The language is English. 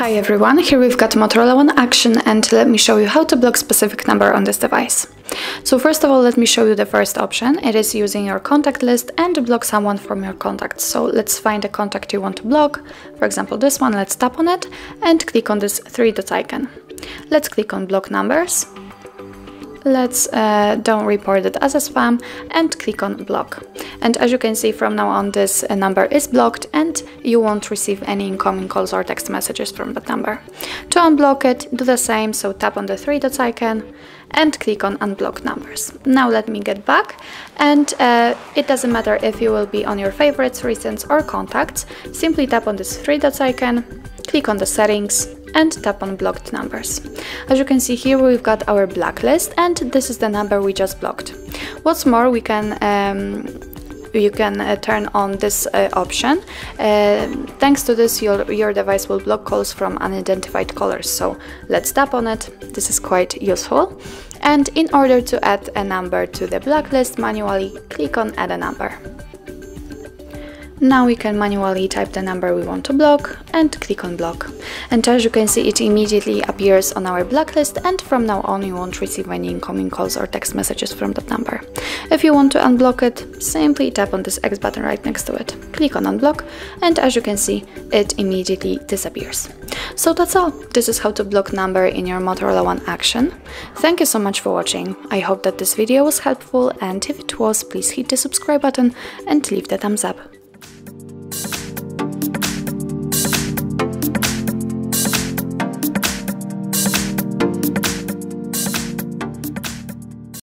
Hi everyone, here we've got Motorola One Action and let me show you how to block specific number on this device. So first of all, let me show you the first option. It is using your contact list and block someone from your contacts. So let's find a contact you want to block. For example, this one, let's tap on it and click on this three dot icon. Let's click on block numbers let's uh, don't report it as a spam and click on block. And as you can see from now on this uh, number is blocked and you won't receive any incoming calls or text messages from that number. To unblock it do the same. So tap on the three dots icon and click on unblock numbers. Now let me get back. And uh, it doesn't matter if you will be on your favorites recents or contacts. Simply tap on this three dots icon click on the settings and tap on blocked numbers. As you can see here we've got our blacklist and this is the number we just blocked. What's more we can um, you can uh, turn on this uh, option. Uh, thanks to this your, your device will block calls from unidentified callers so let's tap on it. This is quite useful. And in order to add a number to the blacklist manually click on add a number. Now we can manually type the number we want to block and click on block. And as you can see it immediately appears on our blacklist and from now on you won't receive any incoming calls or text messages from that number. If you want to unblock it, simply tap on this X button right next to it. Click on unblock and as you can see it immediately disappears. So that's all. This is how to block number in your Motorola One Action. Thank you so much for watching. I hope that this video was helpful and if it was, please hit the subscribe button and leave the thumbs up.